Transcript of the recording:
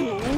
Oh.